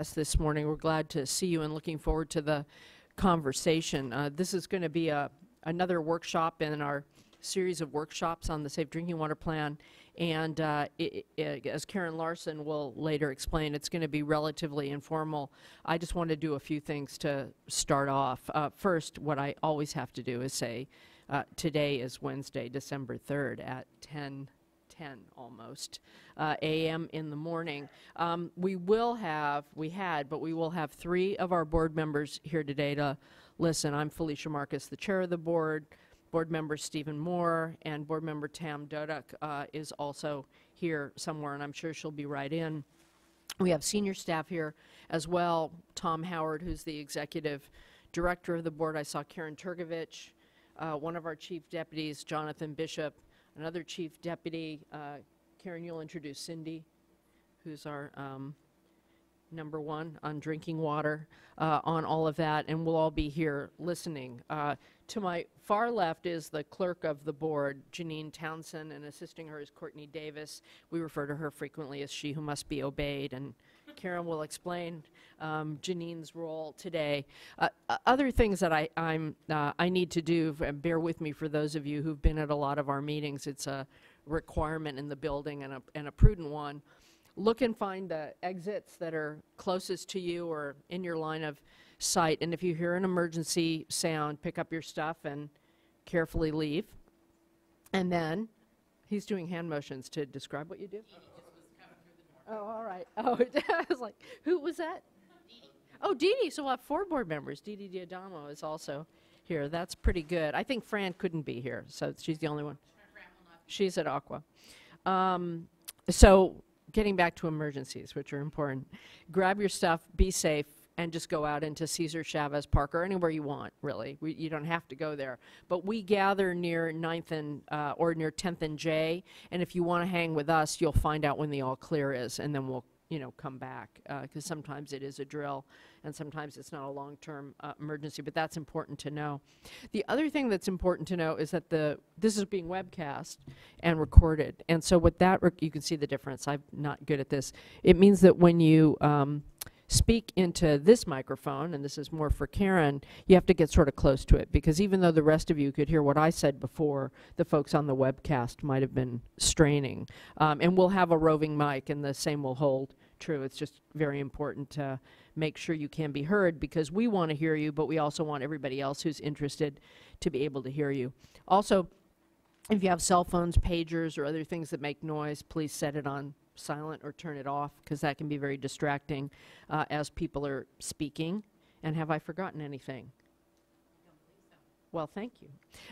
us this morning. We're glad to see you and looking forward to the conversation. Uh, This is going to be a, another workshop in our series of workshops on the Safe Drinking Water Plan. And uh, i- i- as Karen Larsen will later explain, it's going to be relatively informal. I just want to do a few things to start off. Uh, First, what I always have to do is say, uh, today is Wednesday, December 3rd at 10 10 almost uh, a.m. in the morning. Um, we will have, we had, but we will have three of our board members here today to listen. I'm Felicia Marcus, the chair of the board. Board member Steven Moore and board member Tam Doduc uh, is also here somewhere, and I'm sure she'll be right in. We have senior staff here as well. Tom Howard, who's the executive director of the board. I saw Caren Trgovcich, uh, one of our chief deputies, Jonathan Bishop, another chief deputy. Uh, Karen, you'll introduce Cindy, who's our um, number one on drinking water, uh, on all of that, and we'll all be here listening. Uh, to my far left is the clerk of the board, Jeanine Townsend, and assisting her is Courtney Davis. We refer to her frequently as she who must be obeyed, and Karen will explain um, Jeanine's role today. Uh, other things that I, I'm, uh, I need to do, and bear with me for those of you who've been at a lot of our meetings, it's a requirement in the building and a, and a prudent one look and find the exits that are closest to you or in your line of sight. And if you hear an emergency sound, pick up your stuff and carefully leave. And then, he's doing hand motions to describe what you do. Oh, all right. Oh, I was like, who was that? Oh, Dee Dee. So we'll have four board members. Dee Dee D'Adamo is also here. That's pretty good. I think Fran couldn't be here, so she's the only one. She's at ACWA. Um, so, getting back to emergencies, which are important, grab your stuff, be safe, and just go out into Cesar Chavez Park or anywhere you want, really. We, you don't have to go there. But we gather near 9th and, uh, or near 10th and J, and if you want to hang with us, you'll find out when the all clear is, and then we'll, you know, come back, because sometimes it is a drill, and sometimes it's not a long-term uh, emergency, but that's important to know. The other thing that's important to know is that the, this is being webcast and recorded. And so what that, you can see the difference. I'm not good at this. It means that when you um, speak into this microphone, and this is more for Karen, you have to get sort of close to it because even though the rest of you could hear what I said before, the folks on the webcast might have been straining. Um, and we'll have a roving mic, and the same will hold true. It's just very important to make sure you can be heard because we want to hear you, but we also want everybody else who's interested to be able to hear you. Also, if you have cell phones, pagers, or other things that make noise, please set it on silent or turn it off because that can be very distracting uh, as people are speaking. And have I forgotten anything? Well, thank you.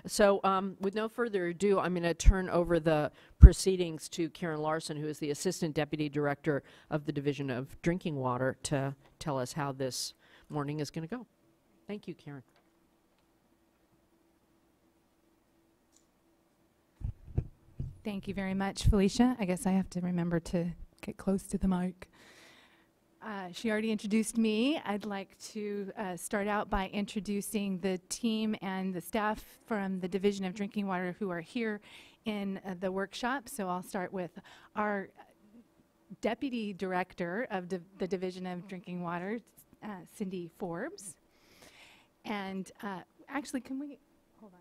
So, um, with no further ado, I'm going to turn over the proceedings to Karen Larsen, who is the Assistant Deputy Director of the Division of Drinking Water, to tell us how this morning is going to go. Thank you, Karen. Thank you very much, Felicia. I guess I have to remember to get close to the mic. Uh, she already introduced me. I'd like to uh, start out by introducing the team and the staff from the Division of Drinking Water who are here in uh, the workshop. So I'll start with our Deputy Director of the Division of Drinking Water, uh, Cindy Forbes. And uh, actually, can we, hold on.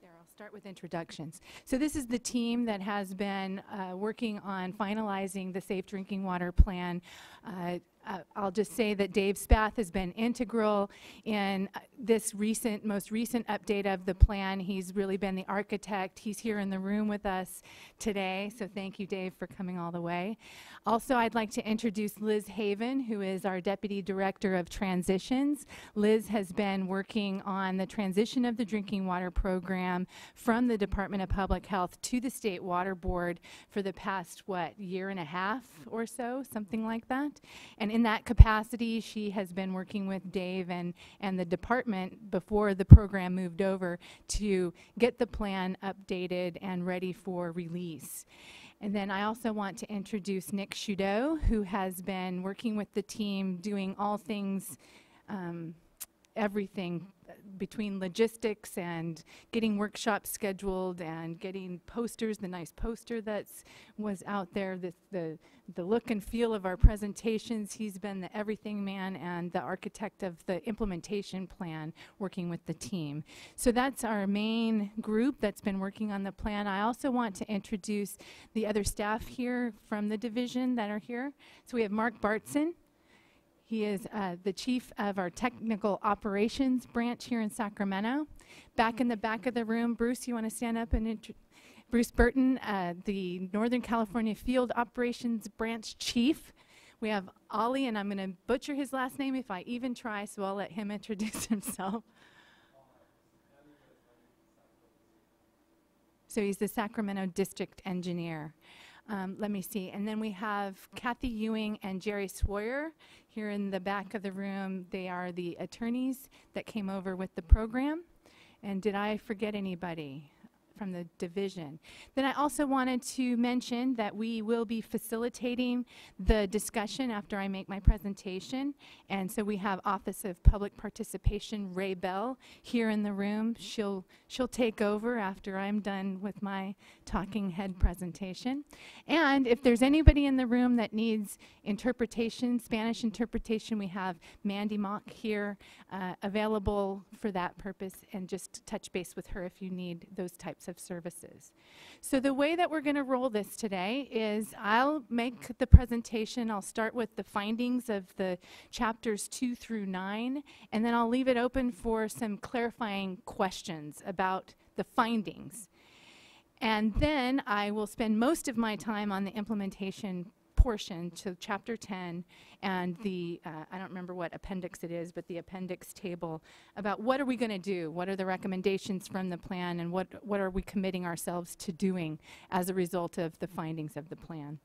There, I'll start with introductions. So this is the team that has been uh, working on finalizing the Safe Drinking Water Plan. Uh, uh, I'll just say that Dave Spath has been integral in uh, this recent, most recent update of the plan. He's really been the architect. He's here in the room with us today, so thank you, Dave, for coming all the way. Also, I'd like to introduce Liz Haven, who is our Deputy Director of Transitions. Liz has been working on the transition of the drinking water program from the Department of Public Health to the State Water Board for the past, what, year and a half or so, something like that. And in that capacity, she has been working with Dave and, and the department before the program moved over to get the plan updated and ready for release. And then I also want to introduce Nick Shudo, who has been working with the team doing all things um, everything uh, between logistics and getting workshops scheduled and getting posters, the nice poster that's was out there, the, the, the look and feel of our presentations. He's been the everything man and the architect of the implementation plan, working with the team. So that's our main group that's been working on the plan. I also want to introduce the other staff here from the division that are here. So we have Mark Bartson. He is uh, the chief of our technical operations branch here in Sacramento. Back in the back of the room, Bruce, you want to stand up and introduce? Bruce Burton, uh, the Northern California Field Operations Branch Chief. We have Ollie, and I'm going to butcher his last name if I even try, so I'll let him introduce himself. So he's the Sacramento District Engineer. Um, let me see. And then we have Kathy Ewing and Jerry Swoyer here in the back of the room. They are the attorneys that came over with the program. And did I forget anybody from the division? Then I also wanted to mention that we will be facilitating the discussion after I make my presentation. And so we have Office of Public Participation, Ray Bell, here in the room. She'll, she'll take over after I'm done with my talking head presentation. And if there's anybody in the room that needs interpretation, Spanish interpretation, we have Mandy Mock here uh, available for that purpose and just touch base with her if you need those types of services. So the way that we're going to roll this today is I'll make the presentation. I'll start with the findings of the chapters 2 through 9 and then I'll leave it open for some clarifying questions about the findings. And then I will spend most of my time on the implementation portion to chapter 10 and the, uh, I don't remember what appendix it is, but the appendix table about what are we going to do? What are the recommendations from the plan and what, what are we committing ourselves to doing as a result of the findings of the plan?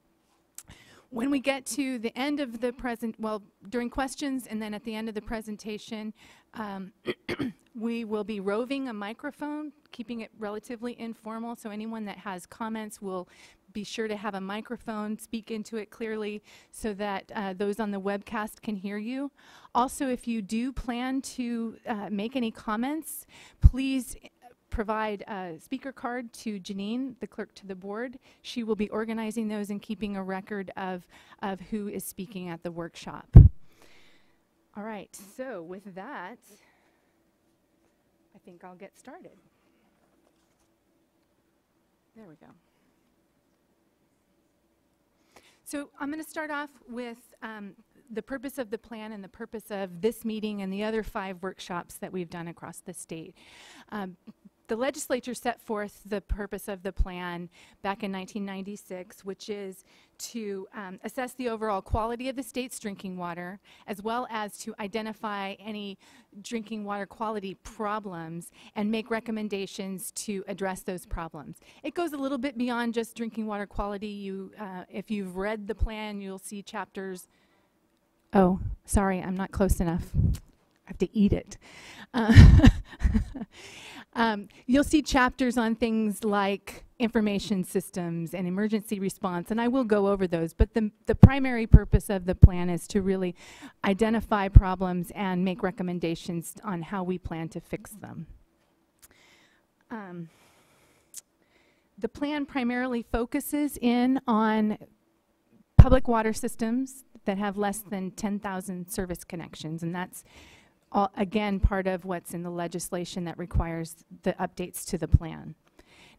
When we get to the end of the present, well, during questions and then at the end of the presentation, um, we will be roving a microphone, keeping it relatively informal. So anyone that has comments will be sure to have a microphone, speak into it clearly so that uh, those on the webcast can hear you. Also, if you do plan to uh, make any comments, please provide a speaker card to Jeanine, the clerk to the board. She will be organizing those and keeping a record of, of who is speaking at the workshop. All right, so with that, I think I'll get started. There we go. So I'm going to start off with um, the purpose of the plan and the purpose of this meeting and the other five workshops that we've done across the state. Um, the legislature set forth the purpose of the plan back in 1996, which is to um, assess the overall quality of the state's drinking water, as well as to identify any drinking water quality problems and make recommendations to address those problems. It goes a little bit beyond just drinking water quality. You, uh, if you've read the plan, you'll see chapters. Oh, sorry, I'm not close enough. I have to eat it. Uh, Um, you'll see chapters on things like information systems and emergency response, and I will go over those. But the, the primary purpose of the plan is to really identify problems and make recommendations on how we plan to fix them. Um, the plan primarily focuses in on public water systems that have less than 10,000 service connections, and that's all, again, part of what's in the legislation that requires the updates to the plan.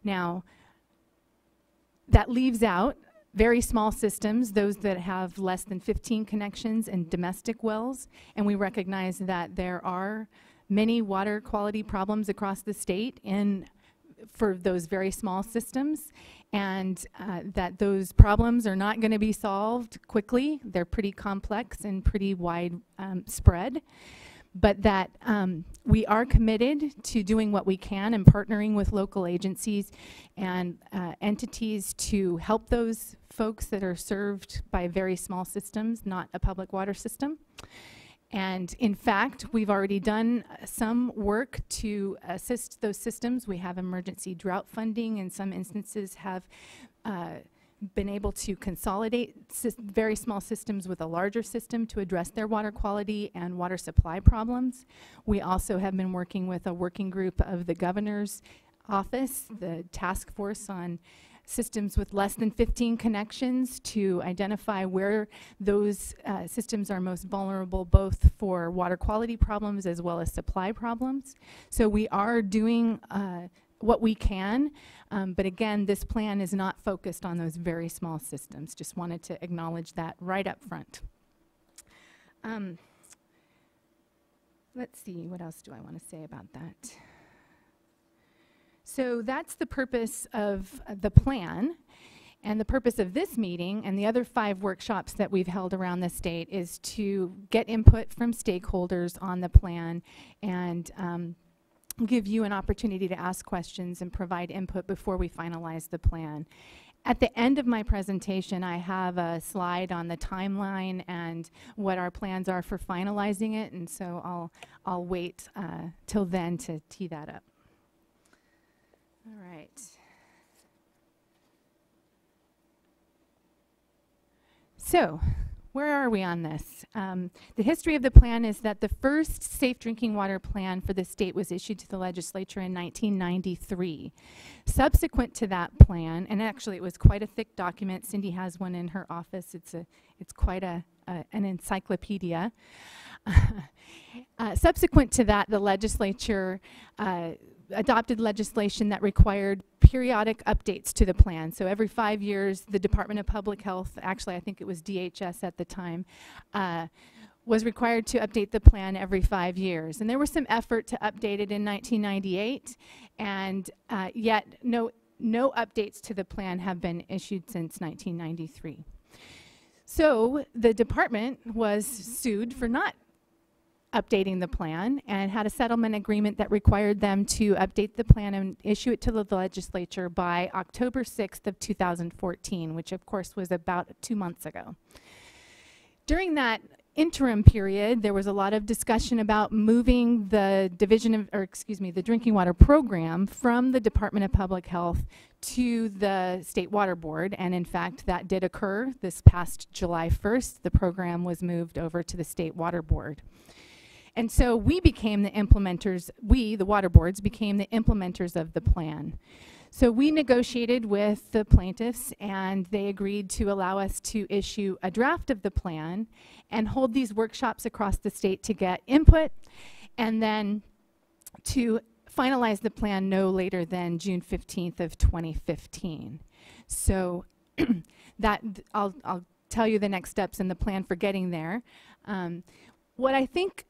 Now, that leaves out very small systems, those that have less than 15 connections and domestic wells, and we recognize that there are many water quality problems across the state in for those very small systems and uh, that those problems are not going to be solved quickly. They're pretty complex and pretty wide um, spread but that um, we are committed to doing what we can and partnering with local agencies and uh, entities to help those folks that are served by very small systems, not a public water system. And in fact, we've already done uh, some work to assist those systems. We have emergency drought funding, in some instances have uh, been able to consolidate very small systems with a larger system to address their water quality and water supply problems. We also have been working with a working group of the governor's office, the task force on systems with less than 15 connections to identify where those uh, systems are most vulnerable both for water quality problems as well as supply problems. So we are doing uh, what we can, um, but again, this plan is not focused on those very small systems. Just wanted to acknowledge that right up front. Um, let's see, what else do I want to say about that? So that's the purpose of uh, the plan. And the purpose of this meeting and the other five workshops that we've held around the state is to get input from stakeholders on the plan and um, give you an opportunity to ask questions and provide input before we finalize the plan. At the end of my presentation, I have a slide on the timeline and what our plans are for finalizing it, and so I'll, I'll wait uh, till then to tee that up. All right. So, where are we on this? Um, the history of the plan is that the first safe drinking water plan for the state was issued to the legislature in 1993. Subsequent to that plan, and actually it was quite a thick document. Cindy has one in her office. It's a, it's quite a, a an encyclopedia. uh, subsequent to that, the legislature uh, adopted legislation that required periodic updates to the plan. So every five years, the Department of Public Health, actually I think it was DHS at the time, uh, was required to update the plan every five years. And there was some effort to update it in 1998, and uh, yet no, no updates to the plan have been issued since 1993. So the department was sued for not updating the plan and had a settlement agreement that required them to update the plan and issue it to the legislature by October 6th of 2014, which of course was about two months ago. During that interim period, there was a lot of discussion about moving the division of, or excuse me, the drinking water program from the Department of Public Health to the State Water Board. And in fact, that did occur this past July 1st. The program was moved over to the State Water Board. And so we became the implementers, we, the water boards, became the implementers of the plan. So we negotiated with the plaintiffs and they agreed to allow us to issue a draft of the plan and hold these workshops across the state to get input and then to finalize the plan no later than June 15th of 2015. So that I'll, I'll tell you the next steps in the plan for getting there. Um, what I think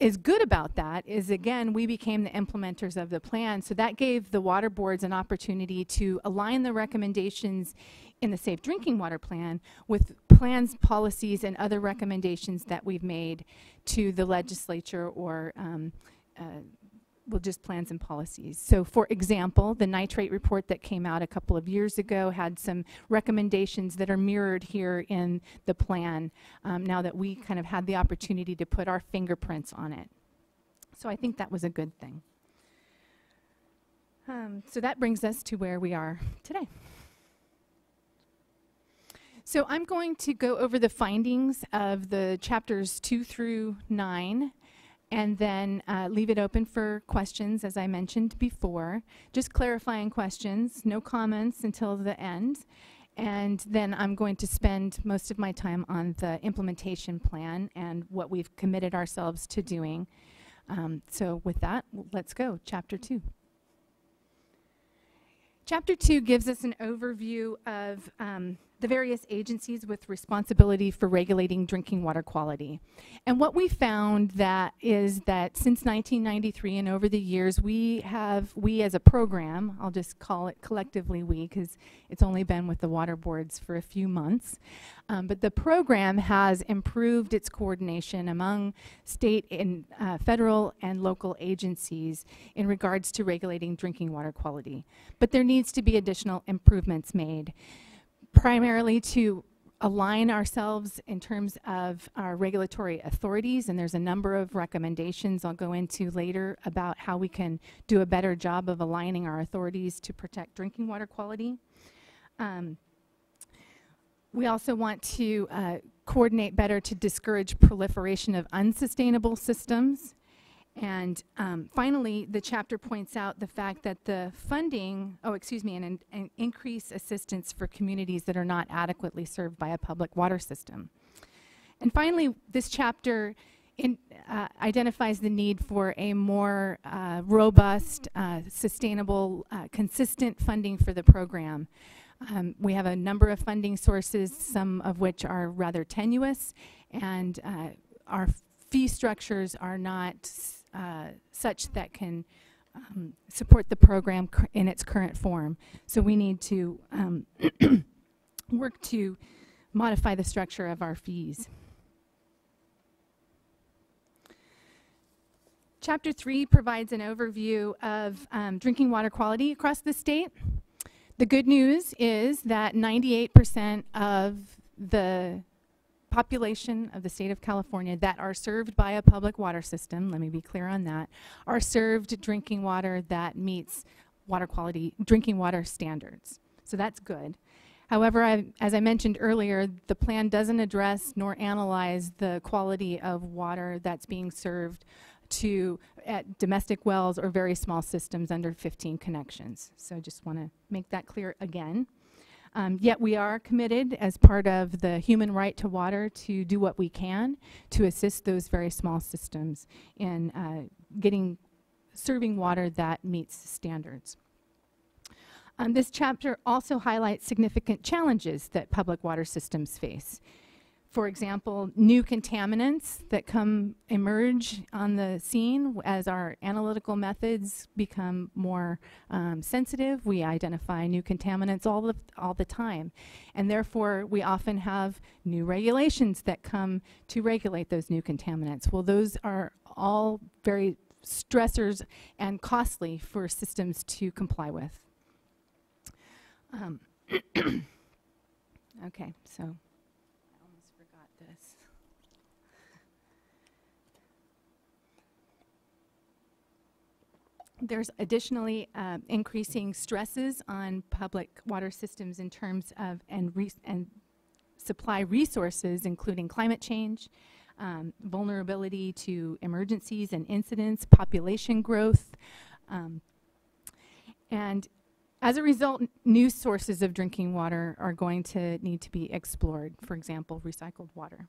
is good about that is again we became the implementers of the plan. So that gave the water boards an opportunity to align the recommendations in the safe drinking water plan with plans policies and other recommendations that we've made to the legislature or um, uh, well, just plans and policies. So for example, the nitrate report that came out a couple of years ago had some recommendations that are mirrored here in the plan um, now that we kind of had the opportunity to put our fingerprints on it. So I think that was a good thing. Um, so that brings us to where we are today. So I'm going to go over the findings of the chapters two through nine and then uh, leave it open for questions, as I mentioned before. Just clarifying questions, no comments until the end. And then I'm going to spend most of my time on the implementation plan and what we've committed ourselves to doing. Um, so with that, let's go, chapter two. Chapter two gives us an overview of um, the various agencies with responsibility for regulating drinking water quality. And what we found that is that since 1993 and over the years, we have, we as a program, I'll just call it collectively we, because it's only been with the water boards for a few months, um, but the program has improved its coordination among state and uh, federal and local agencies in regards to regulating drinking water quality. But there needs to be additional improvements made primarily to align ourselves in terms of our regulatory authorities, and there's a number of recommendations I'll go into later about how we can do a better job of aligning our authorities to protect drinking water quality. Um, We also want to uh, coordinate better to discourage proliferation of unsustainable systems. And um, finally, the chapter points out the fact that the funding, oh, excuse me, and, and increase assistance for communities that are not adequately served by a public water system. And finally, this chapter in, uh, identifies the need for a more uh, robust, uh, sustainable, uh, consistent funding for the program. Um, we have a number of funding sources, some of which are rather tenuous, and uh, our fee structures are not uh, such that can um, support the program in its current form. So we need to um, work to modify the structure of our fees. Chapter 3 provides an overview of um, drinking water quality across the state. The good news is that 98% of the population of the state of California that are served by a public water system, let me be clear on that, are served drinking water that meets water quality, drinking water standards. So that's good. However, I, as I mentioned earlier, the plan doesn't address nor analyze the quality of water that's being served to at domestic wells or very small systems under 15 connections. So I just want to make that clear again. Um, yet we are committed as part of the human right to water to do what we can to assist those very small systems in uh, getting serving water that meets standards. Um, this chapter also highlights significant challenges that public water systems face for example, new contaminants that come emerge on the scene as our analytical methods become more um, sensitive. We identify new contaminants all the, all the time. And therefore, we often have new regulations that come to regulate those new contaminants. Well, those are all very stressors and costly for systems to comply with. Um, okay, so There's additionally uh, increasing stresses on public water systems in terms of and, and supply resources, including climate change, um, vulnerability to emergencies and incidents, population growth, um, and as a result, new sources of drinking water are going to need to be explored, for example, recycled water.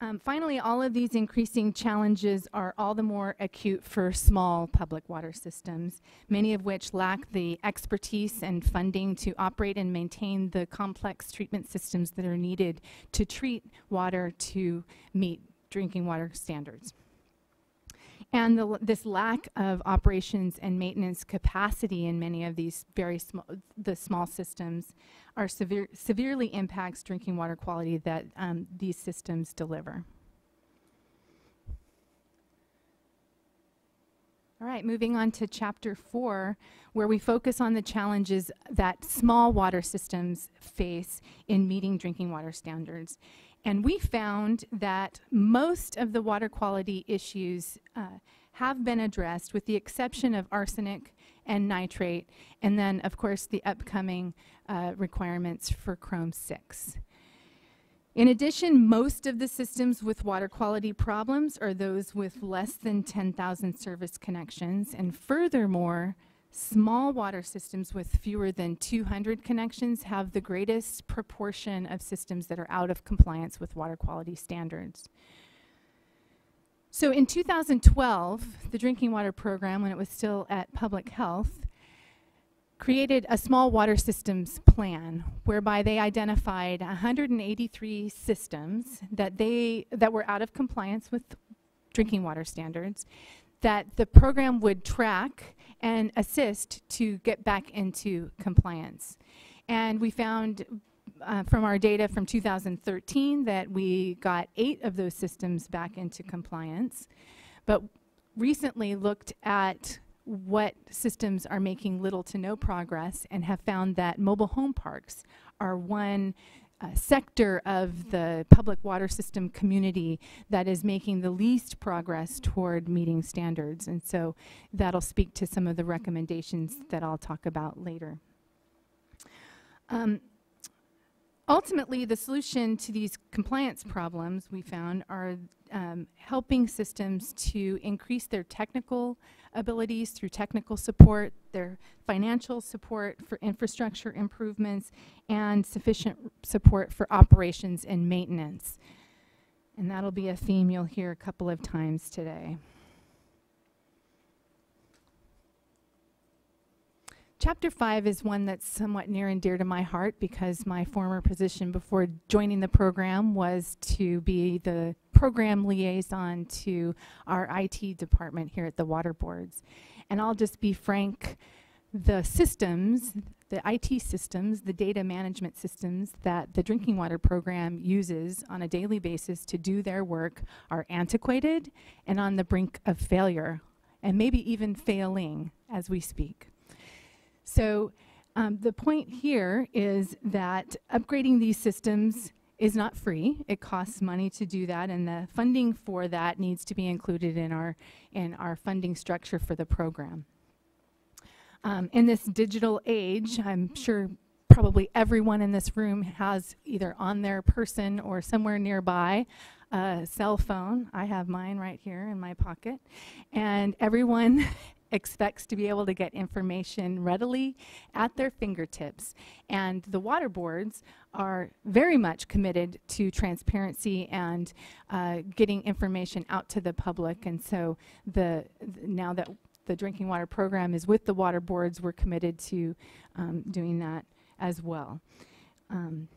Um, finally, all of these increasing challenges are all the more acute for small public water systems, many of which lack the expertise and funding to operate and maintain the complex treatment systems that are needed to treat water to meet drinking water standards. And the, this lack of operations and maintenance capacity in many of these very small, the small systems are severe, severely impacts drinking water quality that um, these systems deliver. All right, moving on to chapter four, where we focus on the challenges that small water systems face in meeting drinking water standards. And we found that most of the water quality issues uh, have been addressed with the exception of arsenic and nitrate, and then, of course, the upcoming uh, requirements for Chrome 6. In addition, most of the systems with water quality problems are those with less than 10,000 service connections, and furthermore, Small water systems with fewer than 200 connections have the greatest proportion of systems that are out of compliance with water quality standards. So in 2012, the Drinking Water Program, when it was still at Public Health, created a small water systems plan whereby they identified 183 systems that they that were out of compliance with drinking water standards that the program would track and assist to get back into compliance. And we found uh, from our data from 2013 that we got eight of those systems back into compliance, but recently looked at what systems are making little to no progress and have found that mobile home parks are one uh, sector of the public water system community that is making the least progress toward meeting standards. And so that'll speak to some of the recommendations that I'll talk about later. Um, ultimately, the solution to these compliance problems we found are um, helping systems to increase their technical abilities through technical support, their financial support for infrastructure improvements, and sufficient support for operations and maintenance. And that'll be a theme you'll hear a couple of times today. Chapter 5 is one that's somewhat near and dear to my heart because my former position before joining the program was to be the program liaison to our IT department here at the water boards. And I'll just be frank, the systems, the IT systems, the data management systems that the drinking water program uses on a daily basis to do their work are antiquated and on the brink of failure, and maybe even failing as we speak. So um, the point here is that upgrading these systems is not free. It costs money to do that, and the funding for that needs to be included in our in our funding structure for the program. Um, in this digital age, I'm sure probably everyone in this room has either on their person or somewhere nearby a cell phone. I have mine right here in my pocket, and everyone expects to be able to get information readily at their fingertips. And the water boards are very much committed to transparency and uh, getting information out to the public. And so the th now that the drinking water program is with the water boards, we're committed to um, doing that as well. Um,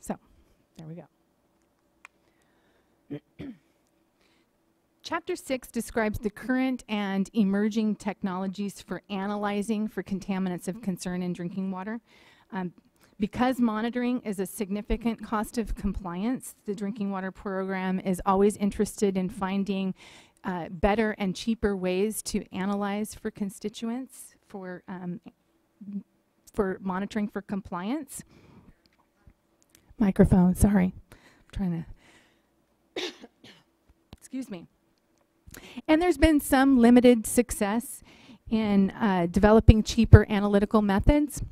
so there we go. Chapter 6 describes the current and emerging technologies for analyzing for contaminants of concern in drinking water. Um, because monitoring is a significant cost of compliance, the drinking water program is always interested in finding uh, better and cheaper ways to analyze for constituents for, um, for monitoring for compliance. Microphone, sorry. I'm trying to, excuse me. And there's been some limited success in uh, developing cheaper analytical methods.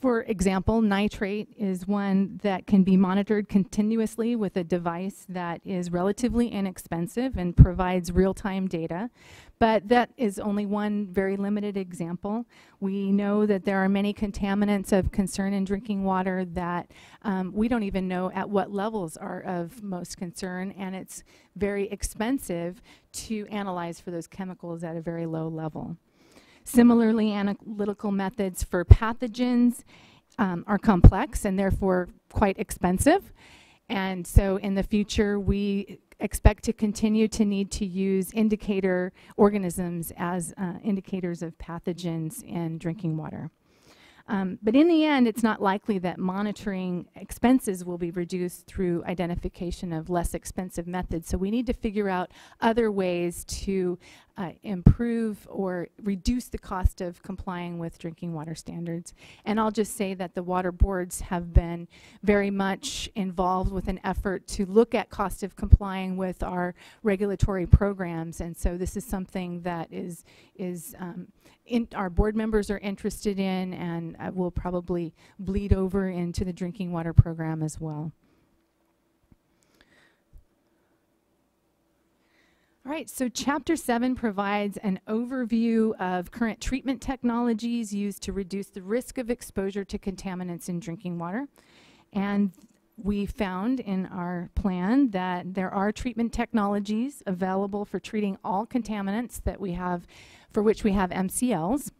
For example, nitrate is one that can be monitored continuously with a device that is relatively inexpensive and provides real-time data. But that is only one very limited example. We know that there are many contaminants of concern in drinking water that um, we don't even know at what levels are of most concern, and it's very expensive to analyze for those chemicals at a very low level. Similarly, analytical methods for pathogens um, are complex and therefore quite expensive. And so in the future, we expect to continue to need to use indicator organisms as uh, indicators of pathogens in drinking water. Um, but in the end, it's not likely that monitoring expenses will be reduced through identification of less expensive methods. So we need to figure out other ways to uh, improve or reduce the cost of complying with drinking water standards. And I'll just say that the water boards have been very much involved with an effort to look at cost of complying with our regulatory programs. And so this is something that is, is um, in, our board members are interested in and uh, will probably bleed over into the drinking water program as well. All right, so chapter seven provides an overview of current treatment technologies used to reduce the risk of exposure to contaminants in drinking water. And we found in our plan that there are treatment technologies available for treating all contaminants that we have, for which we have MCLs.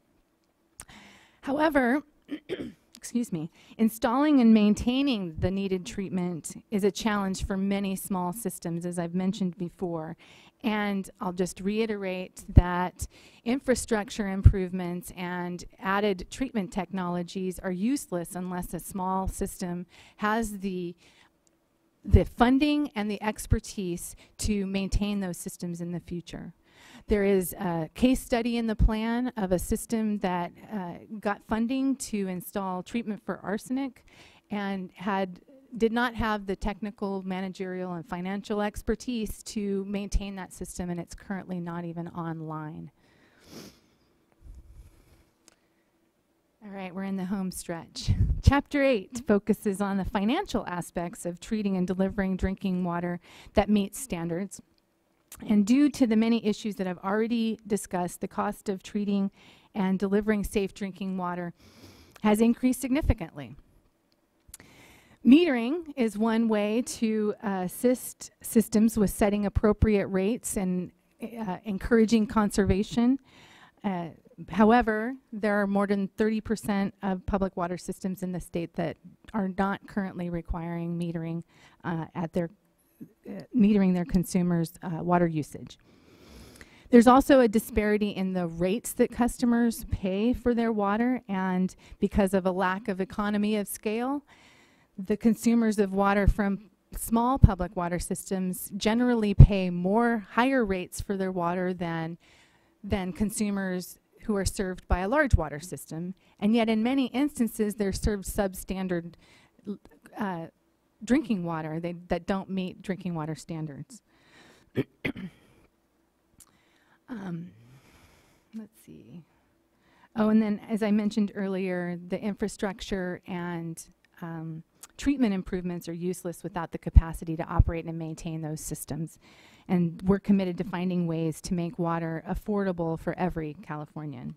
However, excuse me, installing and maintaining the needed treatment is a challenge for many small systems, as I've mentioned before. And I'll just reiterate that infrastructure improvements and added treatment technologies are useless unless a small system has the the funding and the expertise to maintain those systems in the future. There is a case study in the plan of a system that uh, got funding to install treatment for arsenic and had did not have the technical, managerial, and financial expertise to maintain that system, and it's currently not even online. All right, we're in the home stretch. Chapter 8 focuses on the financial aspects of treating and delivering drinking water that meets standards. And due to the many issues that I've already discussed, the cost of treating and delivering safe drinking water has increased significantly. Metering is one way to uh, assist systems with setting appropriate rates and uh, encouraging conservation. Uh, however, there are more than 30% of public water systems in the state that are not currently requiring metering uh, at their uh, metering their consumers' water usage. There's also a disparity in the rates that customers pay for their water, and because of a lack of economy of scale, the consumers of water from small public water systems generally pay more higher rates for their water than than consumers who are served by a large water system. And yet in many instances they're served substandard uh, drinking water. They, that don't meet drinking water standards. Um, let's see. Oh and then as i mentioned earlier the infrastructure and um, treatment improvements are useless without the capacity to operate and maintain those systems. And we're committed to finding ways to make water affordable for every Californian.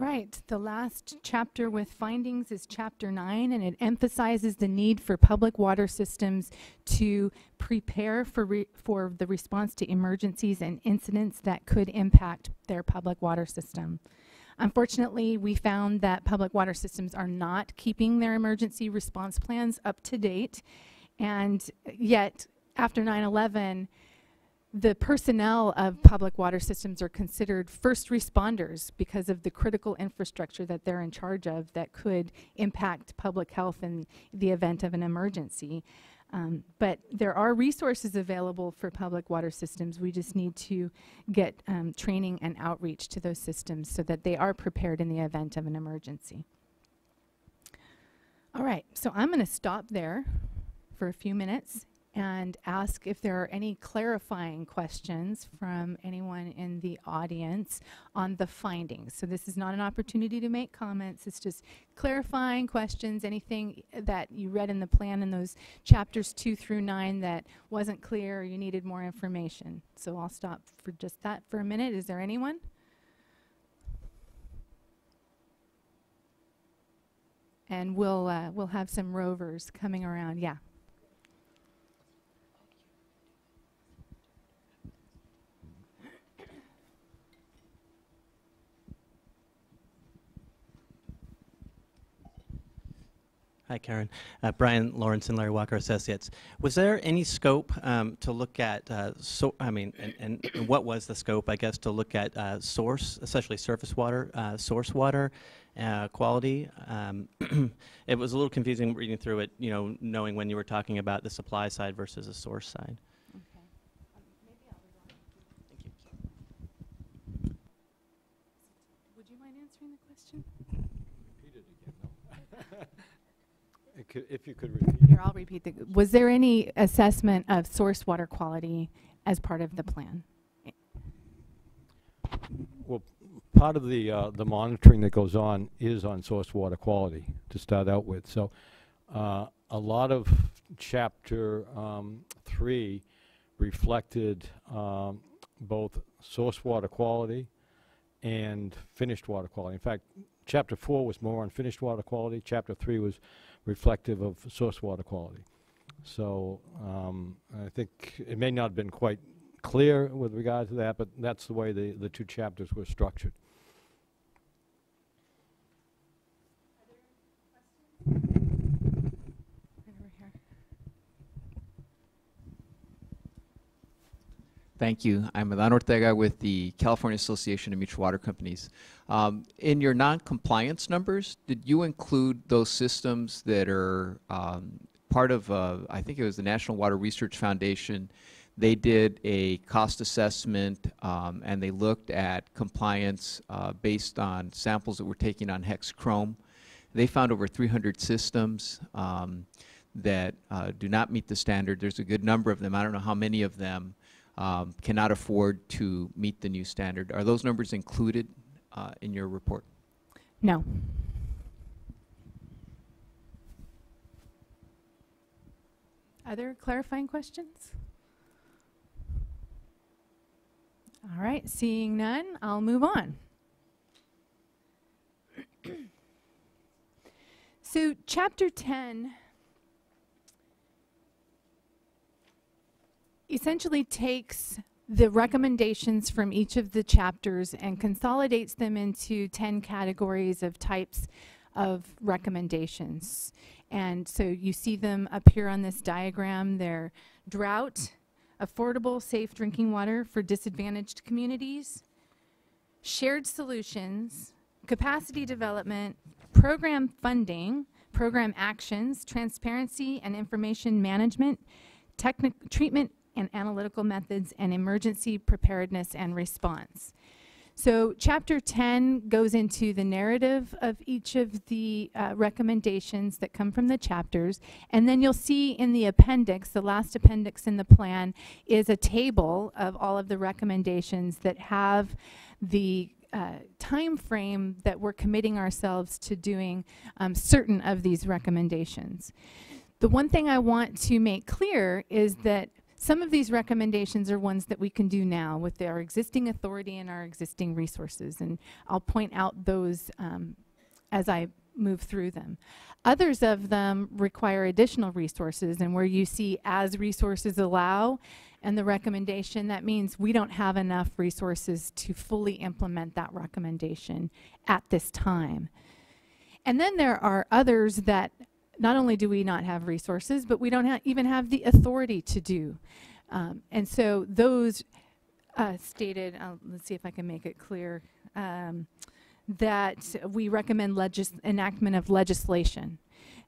All right, the last chapter with findings is chapter nine, and it emphasizes the need for public water systems to prepare for, for the response to emergencies and incidents that could impact their public water system. Unfortunately, we found that public water systems are not keeping their emergency response plans up to date. And yet, after 9 11, the personnel of public water systems are considered first responders because of the critical infrastructure that they're in charge of that could impact public health in the event of an emergency. Um, but there are resources available for public water systems. We just need to get um, training and outreach to those systems so that they are prepared in the event of an emergency. All right, so I'm going to stop there for a few minutes and ask if there are any clarifying questions from anyone in the audience on the findings. So this is not an opportunity to make comments, it's just clarifying questions, anything that you read in the plan in those chapters two through nine that wasn't clear or you needed more information. So I'll stop for just that for a minute. Is there anyone? And we'll, uh, we'll have some rovers coming around. Yeah. Hi, Karen. Uh, Brian Lawrence and Larry Walker Associates. Was there any scope um, to look at, uh, so, I mean, and, and, what was the scope, I guess, to look at uh, source, especially surface water, uh, source water uh, quality? Um, it was a little confusing reading through it, you know, knowing when you were talking about the supply side versus the source side. Would you mind answering the question? Could, if you could repeat. Here, I'll repeat the, was there any assessment of source water quality as part of the plan? Well, part of the, uh, the monitoring that goes on is on source water quality to start out with. So uh, a lot of chapter um, three reflected um, both source water quality and finished water quality. In fact, chapter four was more on finished water quality. Chapter three was reflective of source water quality. So um, I think it may not have been quite clear with regard to that, but that's the way the, the two chapters were structured. Thank you. I'm Adan Ortega with the California Association of Mutual Water Companies. Um, in your non-compliance numbers, did you include those systems that are um, part of, uh, I think it was the National Water Research Foundation, they did a cost assessment um, and they looked at compliance uh, based on samples that were taken on hex chrome. They found over 300 systems um, that uh, do not meet the standard. There's a good number of them. I don't know how many of them um, cannot afford to meet the new standard. Are those numbers included uh, in your report? No. Other clarifying questions? All right, seeing none, I'll move on. so, chapter 10 essentially takes the recommendations from each of the chapters and consolidates them into 10 categories of types of recommendations. And so you see them up here on this diagram. They're drought, affordable, safe drinking water for disadvantaged communities, shared solutions, capacity development, program funding, program actions, transparency and information management, treatment and analytical methods, and emergency preparedness and response. So, chapter 10 goes into the narrative of each of the uh, recommendations that come from the chapters. And then you'll see in the appendix, the last appendix in the plan, is a table of all of the recommendations that have the uh, time frame that we're committing ourselves to doing um, certain of these recommendations. The one thing I want to make clear is that some of these recommendations are ones that we can do now with our existing authority and our existing resources, and I'll point out those um, as I move through them. Others of them require additional resources, and where you see as resources allow and the recommendation, that means we don't have enough resources to fully implement that recommendation at this time. And then there are others that not only do we not have resources, but we don't ha even have the authority to do. Um, and so those uh, stated, uh, let's see if I can make it clear, um, that we recommend enactment of legislation.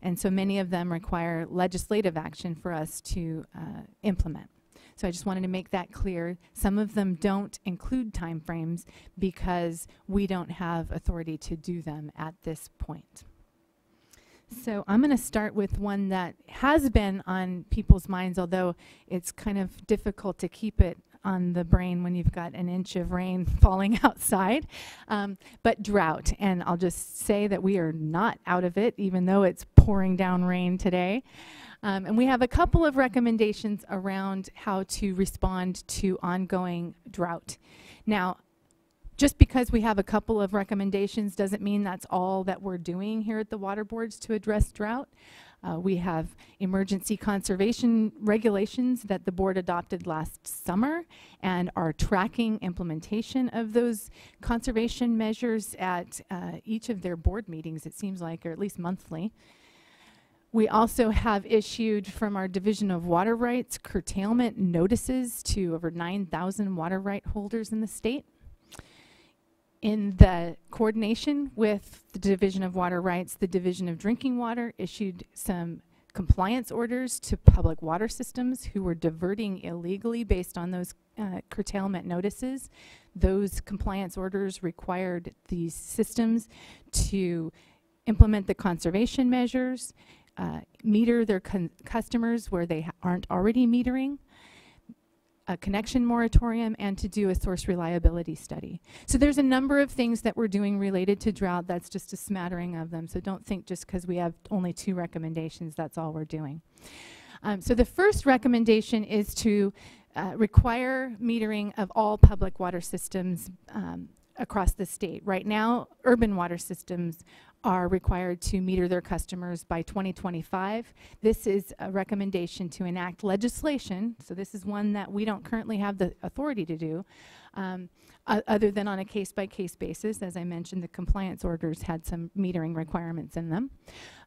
And so many of them require legislative action for us to uh, implement. So I just wanted to make that clear. Some of them don't include timeframes because we don't have authority to do them at this point. So I'm going to start with one that has been on people's minds, although it's kind of difficult to keep it on the brain when you've got an inch of rain falling outside. Um, but drought, and I'll just say that we are not out of it, even though it's pouring down rain today. Um, and we have a couple of recommendations around how to respond to ongoing drought. Now, just because we have a couple of recommendations doesn't mean that's all that we're doing here at the water boards to address drought. Uh, we have emergency conservation regulations that the board adopted last summer and are tracking implementation of those conservation measures at uh, each of their board meetings, it seems like, or at least monthly. We also have issued from our Division of Water Rights curtailment notices to over 9,000 water right holders in the state in the coordination with the Division of Water Rights, the Division of Drinking Water issued some compliance orders to public water systems who were diverting illegally based on those uh, curtailment notices. Those compliance orders required these systems to implement the conservation measures, uh, meter their customers where they aren't already metering, a connection moratorium and to do a source reliability study. So there's a number of things that we're doing related to drought. That's just a smattering of them. So don't think just because we have only two recommendations, that's all we're doing. Um, so the first recommendation is to uh, require metering of all public water systems um, across the state. Right now, urban water systems are required to meter their customers by 2025. This is a recommendation to enact legislation, so this is one that we don't currently have the authority to do, um, other than on a case-by-case -case basis. As I mentioned, the compliance orders had some metering requirements in them.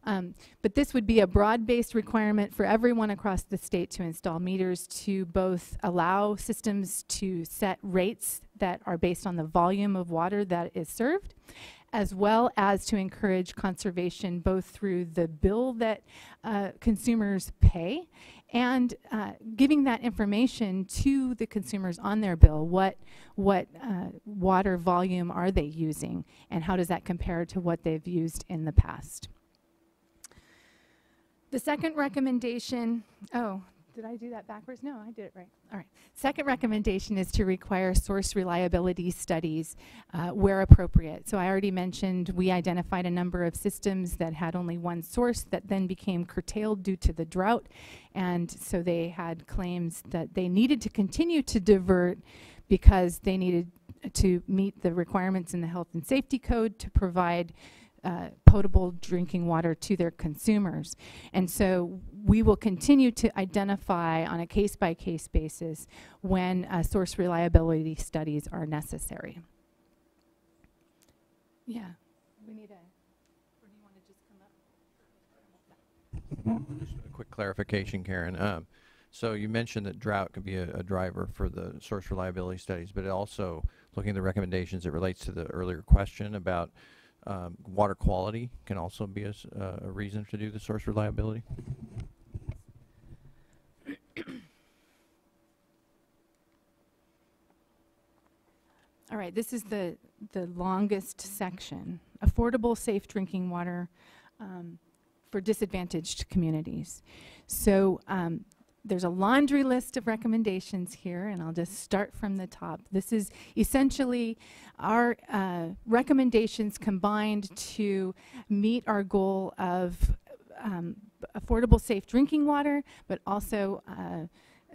Um, but this would be a broad-based requirement for everyone across the state to install meters to both allow systems to set rates that are based on the volume of water that is served as well as to encourage conservation both through the bill that uh, consumers pay and uh, giving that information to the consumers on their bill. What, what uh, water volume are they using and how does that compare to what they've used in the past? The second recommendation, oh, did I do that backwards? No, I did it right. All right. Second recommendation is to require source reliability studies uh, where appropriate. So I already mentioned we identified a number of systems that had only one source that then became curtailed due to the drought. And so they had claims that they needed to continue to divert because they needed to meet the requirements in the health and safety code to provide uh, potable drinking water to their consumers. And so we will continue to identify on a case by case basis when uh, source reliability studies are necessary. Yeah. We need a. A quick clarification, Karen. Um, So you mentioned that drought could be a, a driver for the source reliability studies, but also, looking at the recommendations, it relates to the earlier question about um, water quality can also be a, uh, a reason to do the source reliability? All right, this is the, the longest section. Affordable, safe drinking water um, for disadvantaged communities. So um, there's a laundry list of recommendations here, and I'll just start from the top. This is essentially our uh, recommendations combined to meet our goal of um, affordable, safe drinking water, but also uh,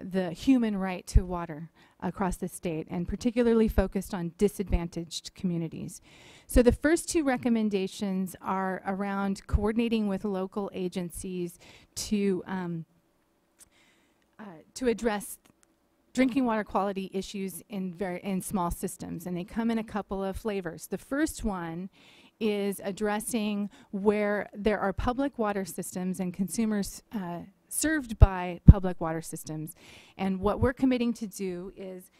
the human right to water across the state and particularly focused on disadvantaged communities. So the first two recommendations are around coordinating with local agencies to um, uh, to address drinking water quality issues in very in small systems and they come in a couple of flavors. The first one is addressing where there are public water systems and consumers uh, served by public water systems. And what we're committing to do is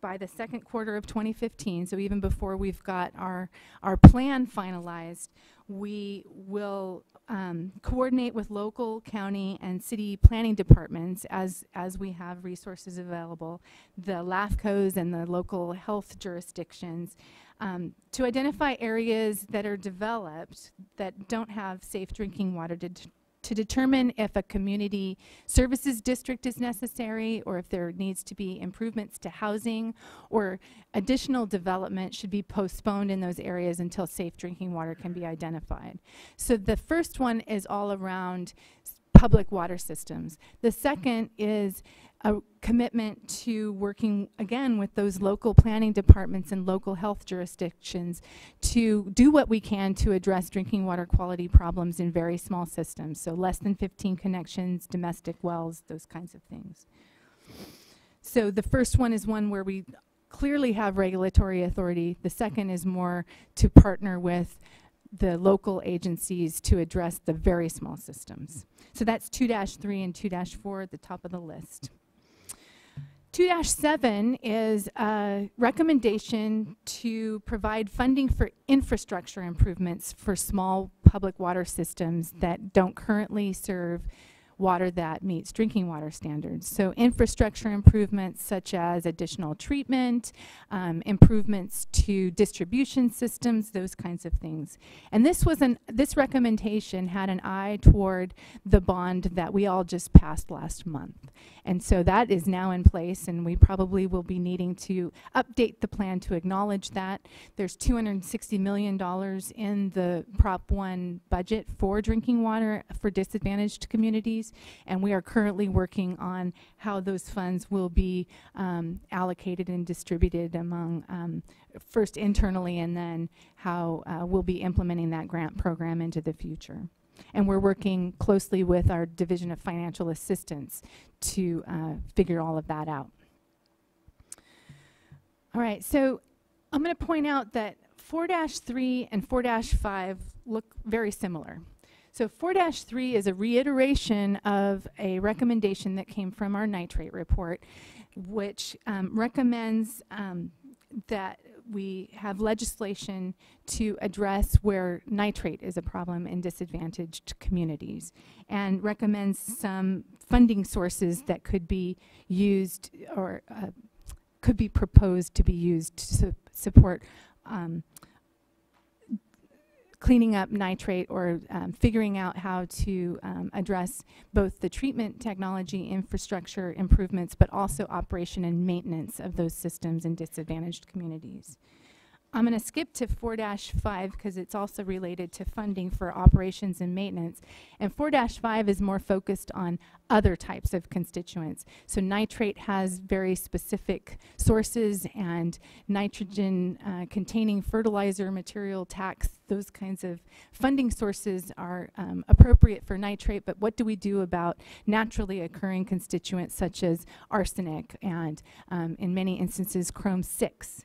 by the second quarter of 2015, so even before we've got our, our plan finalized, we will um, coordinate with local, county, and city planning departments as, as we have resources available, the LAFCOs and the local health jurisdictions, um, to identify areas that are developed that don't have safe drinking water to determine if a community services district is necessary or if there needs to be improvements to housing or additional development should be postponed in those areas until safe drinking water can be identified. So the first one is all around public water systems. The second is a commitment to working again with those local planning departments and local health jurisdictions to do what we can to address drinking water quality problems in very small systems. So less than 15 connections, domestic wells, those kinds of things. So the first one is one where we clearly have regulatory authority. The second is more to partner with the local agencies to address the very small systems. So that's 2-3 and 2-4 at the top of the list. 2-7 is a recommendation to provide funding for infrastructure improvements for small public water systems that don't currently serve water that meets drinking water standards. So infrastructure improvements such as additional treatment, um, improvements to distribution systems, those kinds of things. And this was an this recommendation had an eye toward the bond that we all just passed last month. And so that is now in place and we probably will be needing to update the plan to acknowledge that. There's $260 million in the Prop 1 budget for drinking water for disadvantaged communities. And we are currently working on how those funds will be um, allocated and distributed among, um, first internally and then how uh, we'll be implementing that grant program into the future. And we're working closely with our Division of Financial Assistance to uh, figure all of that out. All right, so I'm going to point out that 4-3 and 4-5 look very similar. So 4-3 is a reiteration of a recommendation that came from our nitrate report, which um, recommends um, that we have legislation to address where nitrate is a problem in disadvantaged communities and recommends some funding sources that could be used or uh, could be proposed to be used to su- support um, cleaning up nitrate or um, figuring out how to um, address both the treatment technology infrastructure improvements, but also operation and maintenance of those systems in disadvantaged communities. I'm going to skip to 4-5 because it's also related to funding for operations and maintenance. And 4-5 is more focused on other types of constituents. So nitrate has very specific sources and nitrogen uh, containing fertilizer material tax, those kinds of funding sources are um, appropriate for nitrate, but what do we do about naturally occurring constituents such as arsenic and um, in many instances chrome 6?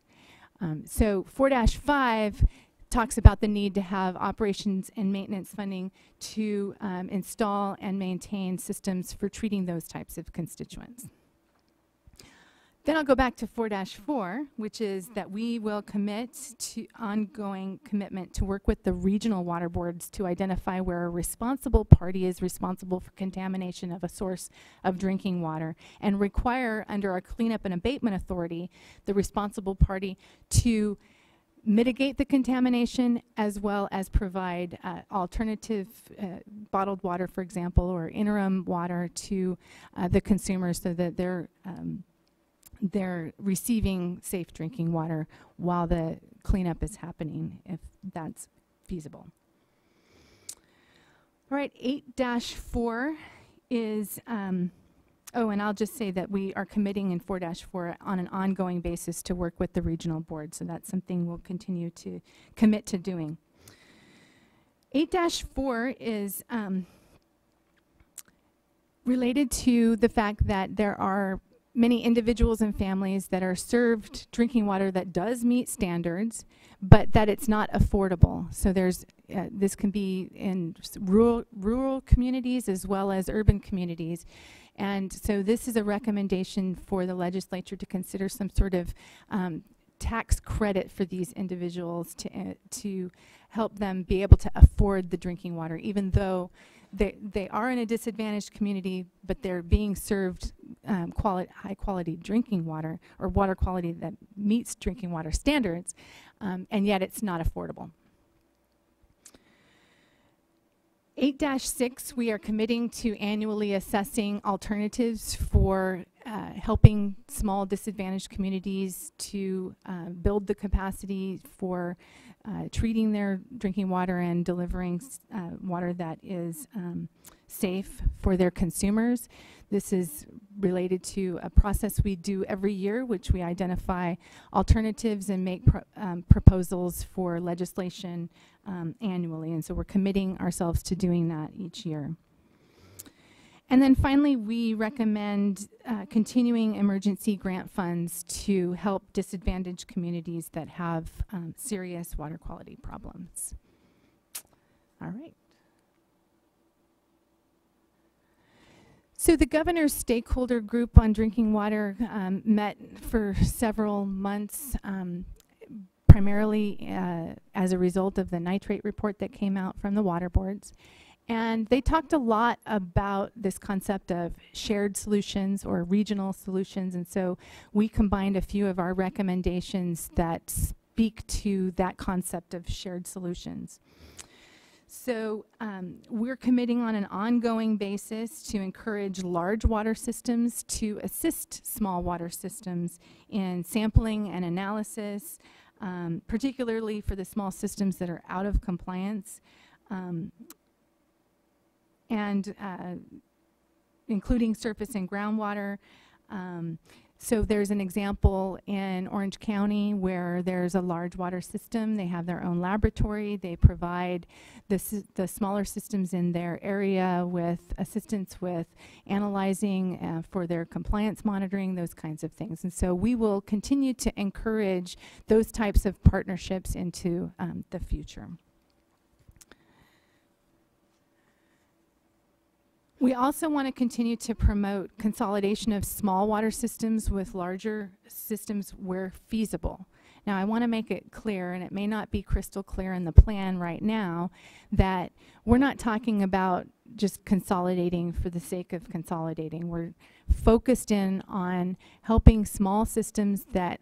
Um, so 4-5 talks about the need to have operations and maintenance funding to um, install and maintain systems for treating those types of constituents. Then I'll go back to 4-4, which is that we will commit to ongoing commitment to work with the regional water boards to identify where a responsible party is responsible for contamination of a source of drinking water and require under our cleanup and abatement authority the responsible party to mitigate the contamination as well as provide uh, alternative uh, bottled water, for example, or interim water to uh, the consumers so that they're um, they're receiving safe drinking water while the cleanup is happening, if that's feasible. All right, 8-4 is, um, oh, and I'll just say that we are committing in 4-4 on an ongoing basis to work with the regional board, so that's something we'll continue to commit to doing. 8-4 is um, related to the fact that there are many individuals and families that are served drinking water that does meet standards, but that it's not affordable. So there's, uh, this can be in rural, rural communities as well as urban communities. And so this is a recommendation for the legislature to consider some sort of um, tax credit for these individuals to, uh, to help them be able to afford the drinking water, even though they, they are in a disadvantaged community, but they're being served um, quali high quality drinking water or water quality that meets drinking water standards, um, and yet it's not affordable. 8-6, we are committing to annually assessing alternatives for uh, helping small disadvantaged communities to uh, build the capacity for uh, treating their drinking water and delivering uh, water that is um, safe for their consumers. This is related to a process we do every year, which we identify alternatives and make pro um, proposals for legislation um, annually. And so we're committing ourselves to doing that each year. And then finally, we recommend uh, continuing emergency grant funds to help disadvantaged communities that have um, serious water quality problems. All right. So the governor's stakeholder group on drinking water um, met for several months, um, primarily uh, as a result of the nitrate report that came out from the water boards. And they talked a lot about this concept of shared solutions or regional solutions. And so we combined a few of our recommendations that speak to that concept of shared solutions. So um, we're committing on an ongoing basis to encourage large water systems to assist small water systems in sampling and analysis, um, particularly for the small systems that are out of compliance. Um, and uh, including surface and groundwater. Um, so there's an example in Orange County where there's a large water system. They have their own laboratory. They provide the, the smaller systems in their area with assistance with analyzing uh, for their compliance monitoring, those kinds of things. And so we will continue to encourage those types of partnerships into um, the future. We also want to continue to promote consolidation of small water systems with larger systems where feasible. Now, I want to make it clear, and it may not be crystal clear in the plan right now, that we're not talking about just consolidating for the sake of consolidating. We're focused in on helping small systems that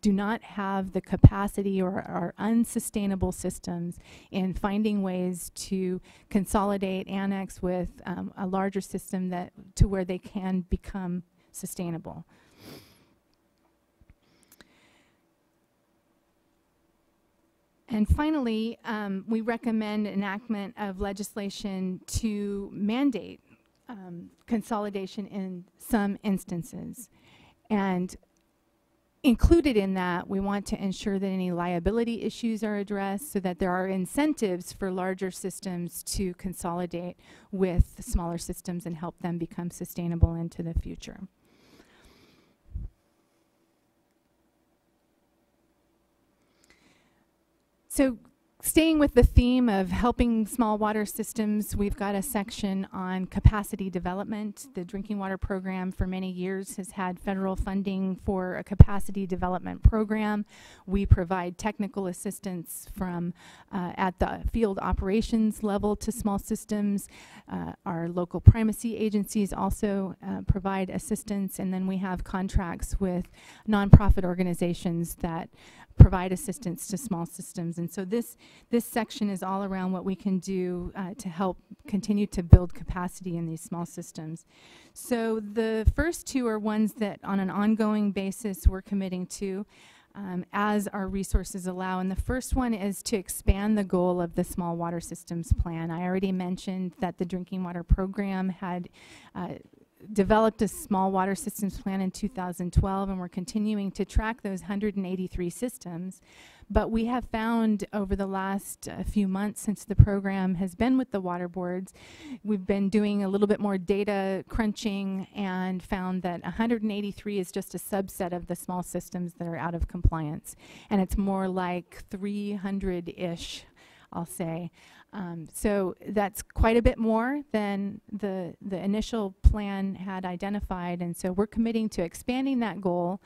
do not have the capacity or are unsustainable systems in finding ways to consolidate, annex with um, a larger system that to where they can become sustainable. And finally, um, we recommend enactment of legislation to mandate um, consolidation in some instances. And included in that, we want to ensure that any liability issues are addressed so that there are incentives for larger systems to consolidate with smaller systems and help them become sustainable into the future. So staying with the theme of helping small water systems, we've got a section on capacity development. The drinking water program for many years has had federal funding for a capacity development program. We provide technical assistance from uh, at the field operations level to small systems. Uh, our local primacy agencies also uh, provide assistance, and then we have contracts with nonprofit organizations that provide assistance to small systems. And so this, this section is all around what we can do uh, to help continue to build capacity in these small systems. So the first two are ones that on an ongoing basis we're committing to. Um, as our resources allow. And the first one is to expand the goal of the Small Water Systems Plan. I already mentioned that the Drinking Water Program had uh, developed a small water systems plan in 2012 and we're continuing to track those 183 systems. But we have found over the last uh, few months since the program has been with the water boards, we've been doing a little bit more data crunching and found that 183 is just a subset of the small systems that are out of compliance. And it's more like 300-ish, I'll say. Um, so that's quite a bit more than the, the initial plan had identified. And so we're committing to expanding that goal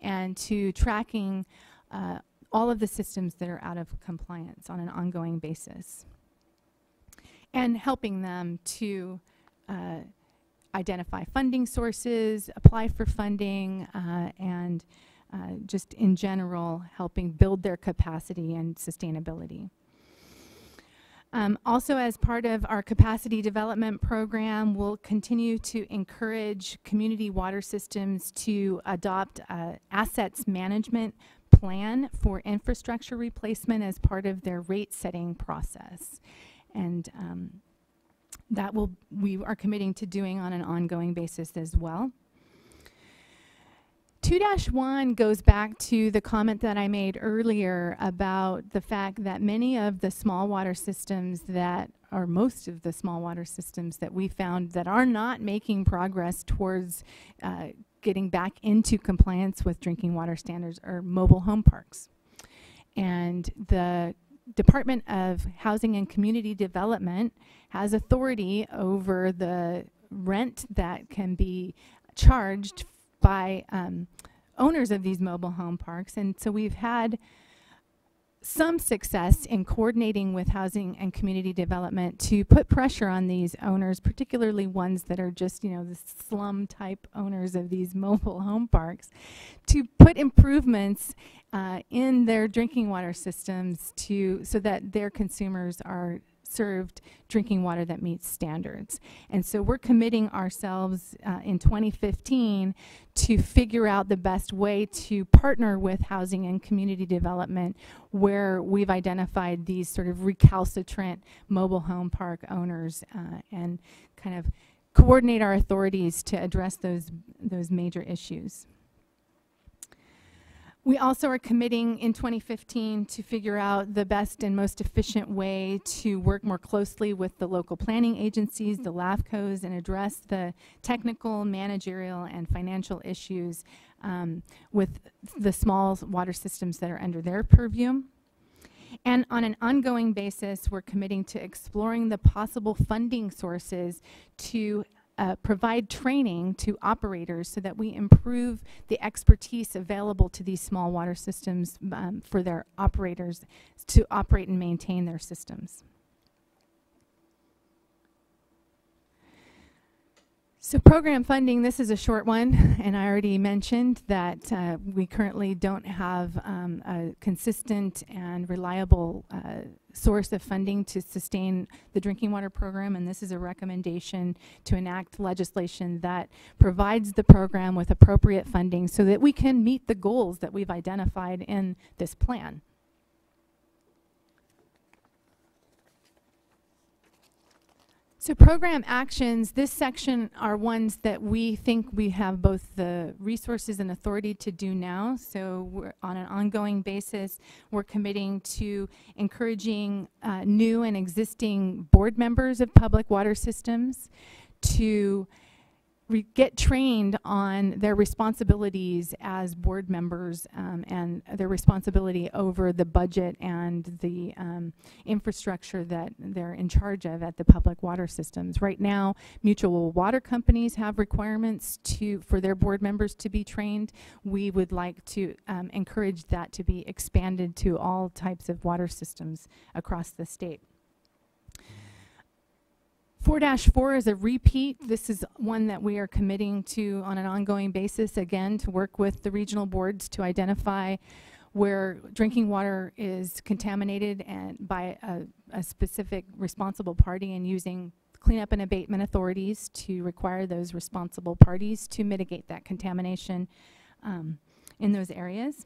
and to tracking uh, all of the systems that are out of compliance on an ongoing basis. And helping them to uh, identify funding sources, apply for funding, uh, and uh, just in general helping build their capacity and sustainability. Um, also, as part of our capacity development program, we'll continue to encourage community water systems to adopt a assets management plan for infrastructure replacement as part of their rate setting process. And um, that will we are committing to doing on an ongoing basis as well. 2-1 goes back to the comment that I made earlier about the fact that many of the small water systems that or most of the small water systems that we found that are not making progress towards uh, getting back into compliance with drinking water standards are mobile home parks. And the Department of Housing and Community Development has authority over the rent that can be charged by um, owners of these mobile home parks. And so we've had some success in coordinating with housing and community development to put pressure on these owners, particularly ones that are just, you know, the slum type owners of these mobile home parks, to put improvements uh, in their drinking water systems to so that their consumers are served drinking water that meets standards. And so we're committing ourselves uh, in 2015 to figure out the best way to partner with housing and community development where we've identified these sort of recalcitrant mobile home park owners uh, and kind of coordinate our authorities to address those, those major issues. We also are committing in 2015 to figure out the best and most efficient way to work more closely with the local planning agencies, the LAFCOs, and address the technical, managerial, and financial issues um, with the small water systems that are under their purview. And on an ongoing basis, we're committing to exploring the possible funding sources to uh, provide training to operators so that we improve the expertise available to these small water systems um, for their operators to operate and maintain their systems. So program funding, this is a short one, and I already mentioned that uh, we currently don't have um, a consistent and reliable uh, source of funding to sustain the drinking water program, and this is a recommendation to enact legislation that provides the program with appropriate funding so that we can meet the goals that we've identified in this plan. So program actions, this section are ones that we think we have both the resources and authority to do now. So we're on an ongoing basis, we're committing to encouraging uh, new and existing board members of public water systems to get trained on their responsibilities as board members um, and their responsibility over the budget and the um, infrastructure that they're in charge of at the public water systems. Right now, mutual water companies have requirements to for their board members to be trained. We would like to um, encourage that to be expanded to all types of water systems across the state. 4-4 is a repeat. This is one that we are committing to on an ongoing basis, again, to work with the regional boards to identify where drinking water is contaminated and by a, a specific responsible party and using cleanup and abatement authorities to require those responsible parties to mitigate that contamination um, in those areas.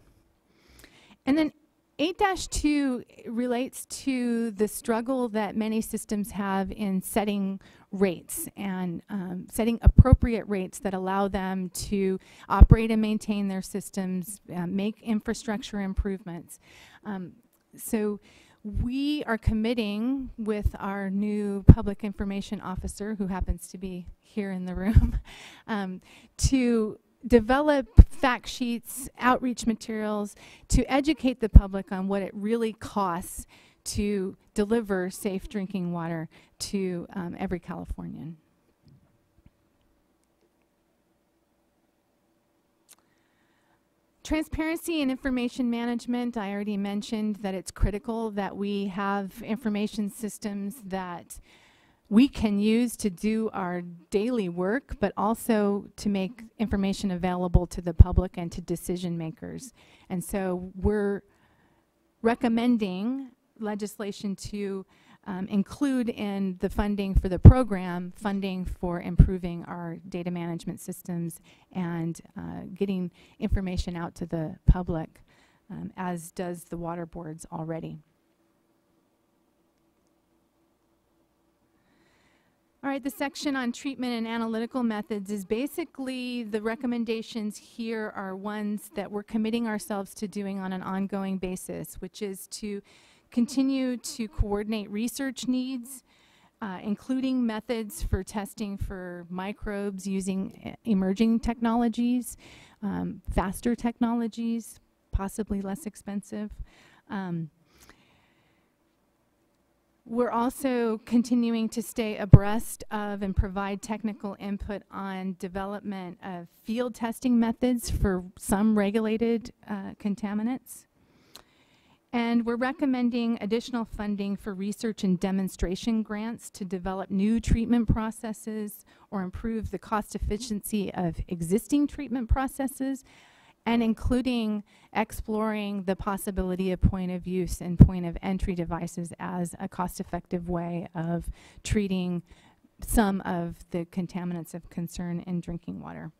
And then 8-2 relates to the struggle that many systems have in setting rates and um, setting appropriate rates that allow them to operate and maintain their systems, uh, make infrastructure improvements. Um, so we are committing with our new public information officer, who happens to be here in the room, um, to develop fact sheets, outreach materials to educate the public on what it really costs to deliver safe drinking water to um, every Californian. Transparency and information management, I already mentioned that it's critical that we have information systems that we can use to do our daily work, but also to make information available to the public and to decision makers. And so we're recommending legislation to um, include in the funding for the program funding for improving our data management systems and uh, getting information out to the public, um, as does the water boards already. All right, the section on treatment and analytical methods is basically the recommendations here are ones that we're committing ourselves to doing on an ongoing basis, which is to continue to coordinate research needs, uh, including methods for testing for microbes using emerging technologies, um, faster technologies, possibly less expensive. Um, we're also continuing to stay abreast of and provide technical input on development of field testing methods for some regulated uh, contaminants. And we're recommending additional funding for research and demonstration grants to develop new treatment processes or improve the cost efficiency of existing treatment processes and including exploring the possibility of point of use and point of entry devices as a cost-effective way of treating some of the contaminants of concern in drinking water.